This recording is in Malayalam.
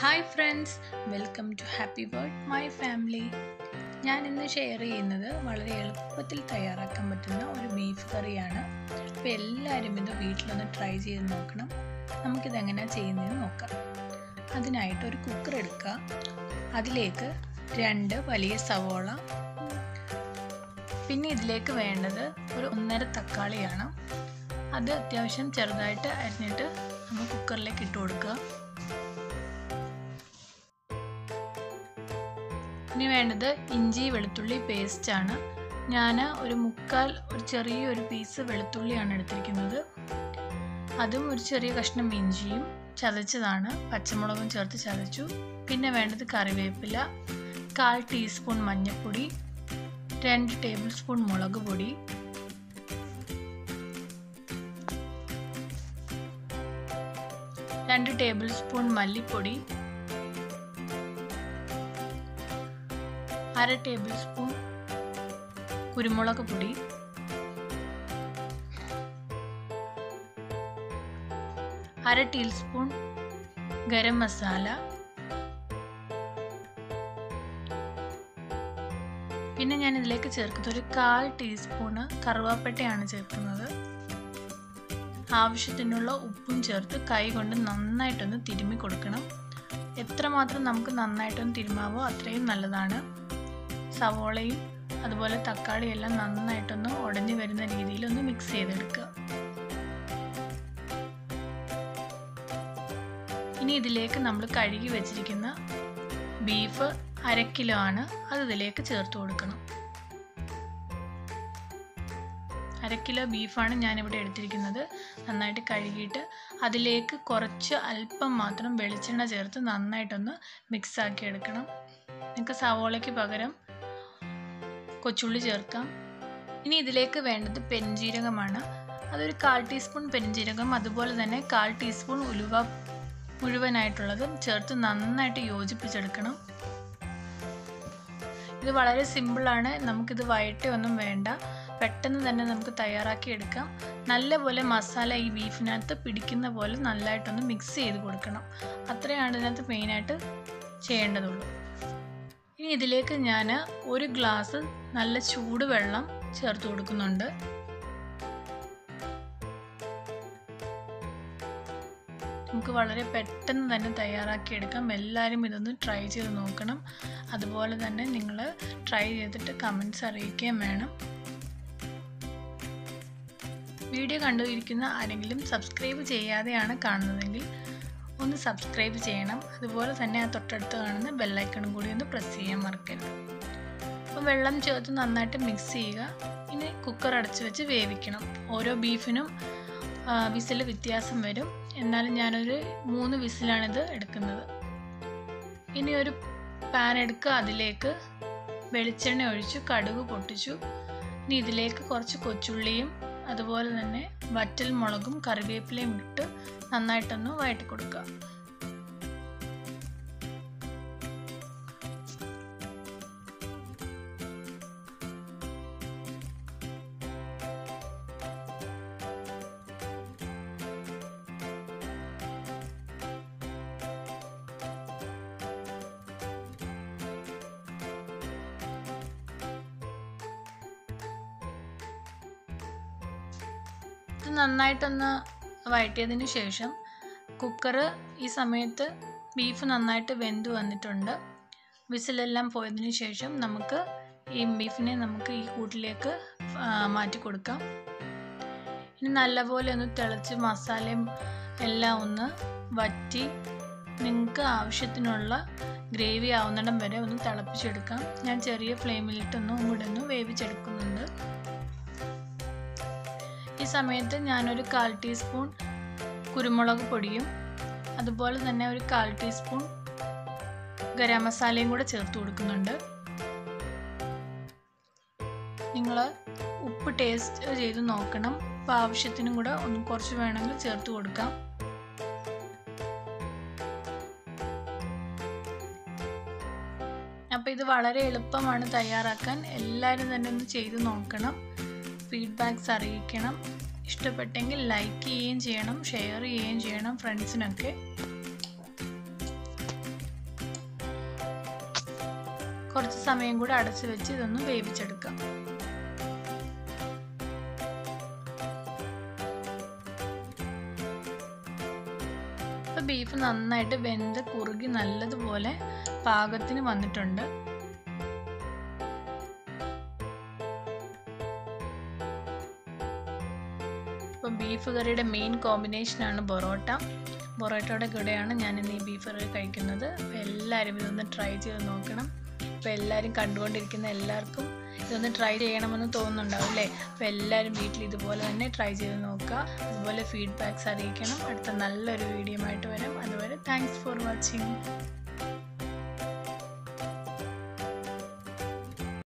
Hi friends welcome to happy world my family ഞാൻ ഇന്ന് ഷെയർ ചെയ്യുന്നത് വളരെ എളുപ്പത്തിൽ തയ്യാറാക്കാൻ പറ്റുന്ന ഒരു ബീഫ് കറിയാണ് അപ്പോൾ എല്ലാവരും ഇത് വീട്ടിലൊന്ന് ട്രൈ ചെയ്ത് നോക്കണം. നമുക്കിത് എങ്ങനെയാണ് ചെയ്യുന്നതെന്ന് നോക്കാം. അതിനായിട്ട് ഒരു കുക്കർ എടുക്കുക. അതിലേക്ക് രണ്ട് വലിയ സവോള. പിന്നെ ഇതിലേക്ക് വേണ്ടത് ഒരു ഒന്നര തക്കാളിയാണ്. അത് അത്യാവശ്യം ചെറുതായിട്ട് അരിഞ്ഞിട്ട് നമ്മൾ കുക്കറിലേക്ക് ഇട്ട് കൊടുക്കുക. ഇനി വേണ്ടത് ഇഞ്ചി വെളുത്തുള്ളി പേസ്റ്റാണ് ഞാൻ ഒരു മുക്കാൽ ഒരു ചെറിയൊരു പീസ് വെളുത്തുള്ളിയാണ് എടുത്തിരിക്കുന്നത്. അതും ഒരു ചെറിയ കഷ്ണം ഇഞ്ചിയും ചതച്ചതാണ്. പച്ചമുളകും ചേർത്ത് ചതച്ചു. പിന്നെ വേണ്ടത് കറിവേപ്പില കാൽ ടീസ്പൂൺ മഞ്ഞൾപ്പൊടി രണ്ട് ടേബിൾ സ്പൂൺ മുളക് പൊടി. രണ്ട് ടേബിൾ സ്പൂൺ മല്ലിപ്പൊടി. അര ടേബിൾ സ്പൂൺ കുരുമുളക് പൊടി. അര ടീസ്പൂൺ ഗരം മസാല. പിന്നെ ഞാൻ ഇതിലേക്ക് ചേർക്കുന്നത് ഒരു കാൽ ടീസ്പൂണ് കറുവാപ്പട്ടയാണ് ചേർക്കുന്നത്. ആവശ്യത്തിനുള്ള ഉപ്പും ചേർത്ത് കൈ കൊണ്ട് നന്നായിട്ടൊന്ന് തിരുമ്മി കൊടുക്കണം. എത്രമാത്രം നമുക്ക് നന്നായിട്ടൊന്ന് തിരുമാവോ അത്രയും നല്ലതാണ്. സവോളയും അതുപോലെ തക്കാളിയും എല്ലാം നന്നായിട്ടൊന്ന് ഉടഞ്ഞു വരുന്ന രീതിയിൽ ഒന്ന് മിക്സ് ചെയ്തെടുക്കുക. ഇനി ഇതിലേക്ക് നമ്മൾ കഴുകി വെച്ചിരിക്കുന്ന ബീഫ് അര കിലോ ആണ് അത് ഇതിലേക്ക് ചേർത്ത് കൊടുക്കണം. അര കിലോ ബീഫാണ് ഞാനിവിടെ എടുത്തിരിക്കുന്നത്. നന്നായിട്ട് കഴുകിയിട്ട് അതിലേക്ക് കുറച്ച് അല്പം മാത്രം വെളിച്ചെണ്ണ ചേർത്ത് നന്നായിട്ടൊന്ന് മിക്സാക്കി എടുക്കണം. നിങ്ങൾക്ക് സവോളയ്ക്ക് പകരം കൊച്ചുള്ളി ചേർക്കാം. ഇനി ഇതിലേക്ക് വേണ്ടത് പെരിഞ്ജീരകമാണ് അതൊരു കാൽ ടീസ്പൂൺ പെരിഞ്ജീരകം അതുപോലെ തന്നെ കാൽ ടീസ്പൂൺ ഉലുവ മുഴുവനായിട്ടുള്ളത് ചേർത്ത് നന്നായിട്ട് യോജിപ്പിച്ചെടുക്കണം. ഇത് വളരെ സിമ്പിളാണ് നമുക്കിത് വയറ്റേ ഒന്നും വേണ്ട. പെട്ടെന്ന് തന്നെ നമുക്ക് തയ്യാറാക്കി എടുക്കാം. നല്ലപോലെ മസാല ഈ ബീഫിനകത്ത് പിടിക്കുന്ന പോലെ നല്ലതായിട്ടൊന്ന് മിക്സ് ചെയ്ത് കൊടുക്കണം. അത്രയാണ് ഇതിനകത്ത് മെയിനായിട്ട് ചെയ്യേണ്ടതുള്ളൂ. ഇനി ഇതിലേക്ക് ഞാൻ ഒരു ഗ്ലാസ് നല്ല ചൂടുവെള്ളം ചേർത്ത് കൊടുക്കുന്നുണ്ട്. നമുക്ക് വളരെ പെട്ടെന്ന് തന്നെ തയ്യാറാക്കിയെടുക്കാം എല്ലാവരും ഇതൊന്ന് ട്രൈ ചെയ്ത് നോക്കണം. അതുപോലെ തന്നെ നിങ്ങൾ ട്രൈ ചെയ്തിട്ട് കമൻസ് അറിയിക്കുകയും വേണം. വീഡിയോ കണ്ടുകൊണ്ടിരിക്കുന്ന ആരെങ്കിലും സബ്സ്ക്രൈബ് ചെയ്യാതെയാണ് കാണുന്നതെങ്കിൽ ഒന്ന് സബ്സ്ക്രൈബ് ചെയ്യണം. അതുപോലെ തന്നെ ആ തൊട്ടടുത്ത് കാണുന്ന ബെല്ലൈക്കണും കൂടി ഒന്ന് പ്രസ് ചെയ്യാൻ മറക്കരുത്. അപ്പോൾ വെള്ളം ചേർത്ത് നന്നായിട്ട് മിക്സ് ചെയ്യുക. ഇനി കുക്കർ അടച്ചു വെച്ച് വേവിക്കണം. ഓരോ ബീഫിനും വിസിൽ വ്യത്യാസം വരും. എന്നാലും ഞാനൊരു മൂന്ന് വിസിലാണിത് എടുക്കുന്നത്. ഇനി ഒരു പാൻ എടുക്കുക. അതിലേക്ക് വെളിച്ചെണ്ണ ഒഴിച്ചു കടുക് പൊട്ടിച്ചു. ഇനി ഇതിലേക്ക് കുറച്ച് കൊച്ചുള്ളിയും അതുപോലെ തന്നെ വറ്റൽ മുളകും കറിവേപ്പിലയും ഇട്ട് നന്നായിട്ടൊന്ന് വഴറ്റി കൊടുക്കുക. നന്നായിട്ടൊന്ന് വഴറ്റിയതിന് ശേഷം കുക്കർ ഈ സമയത്ത് ബീഫ് നന്നായിട്ട് വെന്ത് വന്നിട്ടുണ്ട്. വിസിലെല്ലാം പോയതിന് ശേഷം നമുക്ക് ഈ ബീഫിനെ നമുക്ക് ഈ കൂട്ടിലേക്ക് മാറ്റി കൊടുക്കാം. ഇനി നല്ലപോലെ ഒന്ന് തിളച്ച് മസാലയും എല്ലാം ഒന്ന് വറ്റി നിങ്ങൾക്ക് ആവശ്യത്തിനുള്ള ഗ്രേവി ആവുന്നിടം വരെ ഒന്ന് തിളപ്പിച്ചെടുക്കാം. ഞാൻ ചെറിയ ഫ്ലെയിമിലിട്ടൊന്ന് ഒന്ന് വേവിച്ചെടുക്കുന്നുണ്ട്. ഈ സമയത്ത് ഞാനൊരു കാൽ ടീസ്പൂൺ കുരുമുളക് പൊടിയും അതുപോലെ തന്നെ ഒരു കാൽ ടീസ്പൂൺ ഗരം മസാലയും കൂടെ ചേർത്ത് കൊടുക്കുന്നുണ്ട്. നിങ്ങൾ ഉപ്പ് ടേസ്റ്റ് ചെയ്ത് നോക്കണം. അപ്പോൾ ആവശ്യത്തിനും കൂടെ ഒന്ന് കുറച്ച് വേണമെങ്കിൽ ചേർത്ത് കൊടുക്കാം. അപ്പോൾ ഇത് വളരെ എളുപ്പമാണ് തയ്യാറാക്കാൻ. എല്ലാവരും തന്നെ ഒന്ന് ചെയ്ത് നോക്കണം. ഫീഡ്ബാക്ക്സ് അറിയിക്കണം. ഇഷ്ടപ്പെട്ടെങ്കിൽ ലൈക്ക് ചെയ്യുകയും ചെയ്യണം ഷെയർ ചെയ്യുകയും ചെയ്യണം ഫ്രണ്ട്സിനൊക്കെ കുറച്ച് സമയം കൂടെ അടച്ചു വെച്ച് ഇതൊന്ന് വേവിച്ചെടുക്കാം. ബീഫ് നന്നായിട്ട് വെന്ത് കുറുകി നല്ലതുപോലെ പാകത്തിന് വന്നിട്ടുണ്ട്. ബീഫ് കറിയുടെ മെയിൻ കോമ്പിനേഷനാണ് പൊറോട്ട. പൊറോട്ടയുടെ കൂടെയാണ് ഞാൻ ഇന്ന് ഈ ബീഫ് കറി കഴിക്കുന്നത്. അപ്പോൾ എല്ലാവരും ഇതൊന്ന് ട്രൈ ചെയ്ത് നോക്കണം. അപ്പോൾ എല്ലാവരും കണ്ടുകൊണ്ടിരിക്കുന്ന എല്ലാവർക്കും ഇതൊന്ന് ട്രൈ ചെയ്യണമെന്ന് തോന്നുന്നുണ്ടാവും അല്ലേ അപ്പോൾ എല്ലാവരും വീട്ടിൽ ഇതുപോലെ തന്നെ ട്രൈ ചെയ്ത് നോക്കുക. അതുപോലെ ഫീഡ്ബാക്ക്സ് അറിയിക്കണം. അടുത്ത നല്ലൊരു വീഡിയോ ആയിട്ട് വരാം. അതുവരെ താങ്ക്സ് ഫോർ വാച്ചിങ്